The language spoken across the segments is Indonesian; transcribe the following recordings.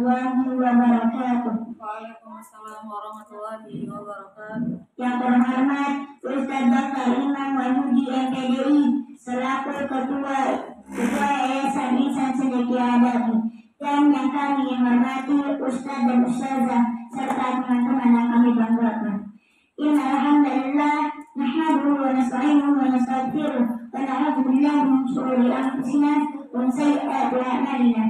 warahmatullahi wabarakatuh. Waalaikumsalam. Yang terhormat Ustaz Dr. Imam Wahyudi MPDI selaku Ketua Ketua Yayasan Insan Sedekah Adabi dan yang kami hormati Ustaz dan Ustazah serta teman-teman kami banggakan. Inna alhamdulillah nahmaduhu wa nasta'inuhu wa nastaghfiruh wa na'udzu billahi min shururi anfusina wa min.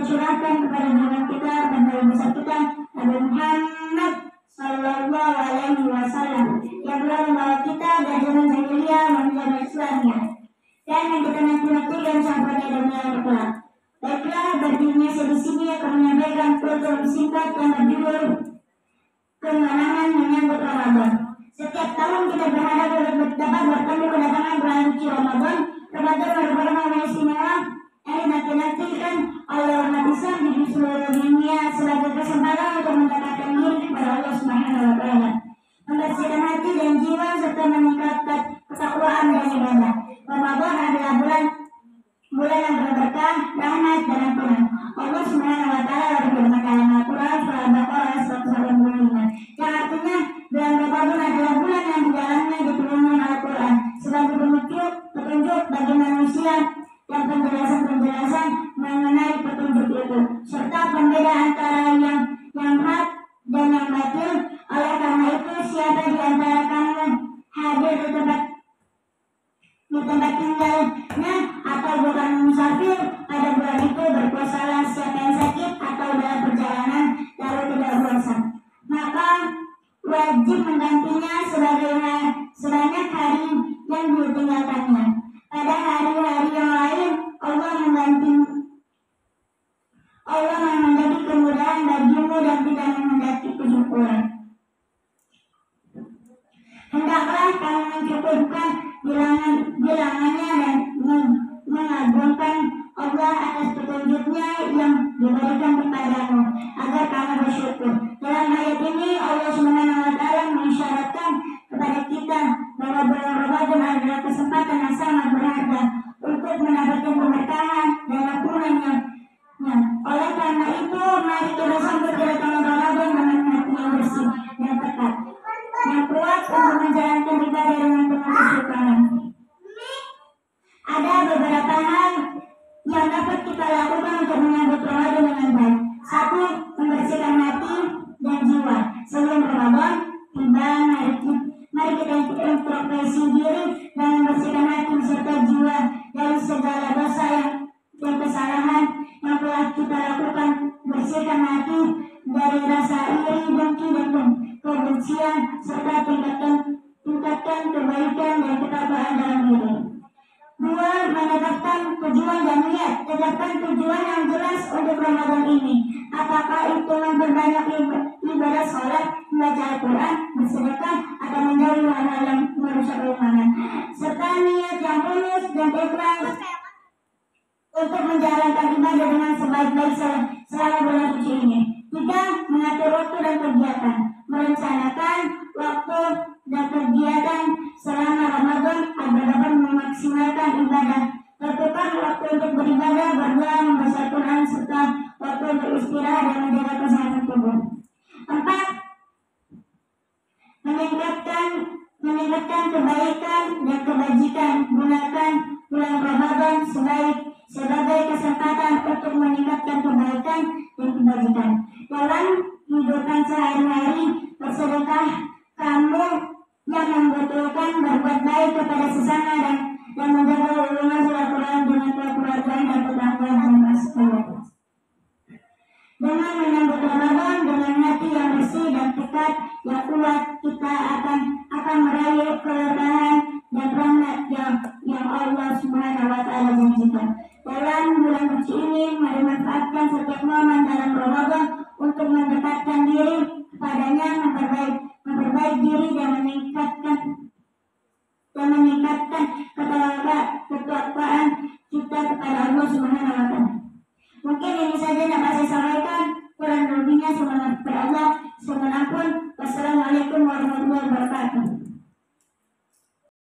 Kita curahkan kepada junjungan kita dan Nabi besar kita Nabi Muhammad Sallallahu Alaihi Wasallam yang telah membawa kita dari zaman jahiliyah menuju Islamnya dan yang kita nanti-nantikan sampai pada dunia yang kelak. Baiklah, berdirinya di sini akan menyampaikan program singkat yang berjudul Kemenangan Menyambut Ramadan. Setiap tahun kita berharap dapat bertemu kedatangan bulan Ramadan. Ramadan merupakan momen istimewa yang dinanti-nantikan bulan yang berberkah, rahmat dan ampunan. Allah Subhanahu wa taala berfirman dalam Al-Qur'an surah Al-Baqarah 185 yang artinya bulan Ramadan adalah bulan yang di musafir pada bulan itu berpuasalah siapa yang sakit atau dalam perjalanan lalu tidak puasa. Maka wajib menggantinya sebagai sebanyak hari yang ditinggalkannya. Pada hari-hari yang lain Allah mengganti Allah mengendaki kemudahan bagimu dan tidak mengendaki kesyukuran. Hendaklah kamu mencukupkan bilangan bilangannya dan mengagungkan Allah atas petunjuknya yang diberikan kepadamu agar kamu bersyukur. Dalam ayat ini Allah Subhanahu wa mengisyaratkan yang dapat kita lakukan untuk menyambut Ramadan dengan baik. Satu, membersihkan hati dan jiwa. Sebelum Ramadan tiba, mari, mari kita introspeksi diri dan membersihkan hati serta jiwa dari segala dosa yang, yang kesalahan yang telah kita lakukan. Bersihkan hati dari rasa iri, dengki, dan kebencian serta tingkatkan tingkatkan kebaikan dan ketakwaan dalam diri. Dua, menetapkan tujuan dan niat. Tetapkan tujuan yang jelas untuk Ramadan ini. Apakah itu memperbanyak ibadah sholat, membaca Al-Quran, bersedekah, atau menjauhi hal-hal yang merusak keimanan. Serta niat yang tulus dan ikhlas untuk menjalankan ibadah dengan sebaik-baik selama bulan suci ini. Tiga, mengatur waktu dan kegiatan merencanakan memaksimalkan ibadah. Tentukan waktu untuk beribadah, berdoa, membaca Al-Quran, serta waktu untuk istirahat dan menjaga kesehatan tubuh. Empat, meningkatkan meningkatkan kebaikan dan kebajikan. Gunakan bulan Ramadan sebaik sebagai kesempatan untuk meningkatkan kebaikan dan kebajikan. Dalam kehidupan sehari-hari bersedekah kamu yang membutuhkan berbuat baik kepada sesama dan menjaga hubungan silaturahmi dengan keluarga dan dan masyarakat. Dengan Ramadan dengan hati yang bersih dan tekat yang kuat, kita akan Pangalapan,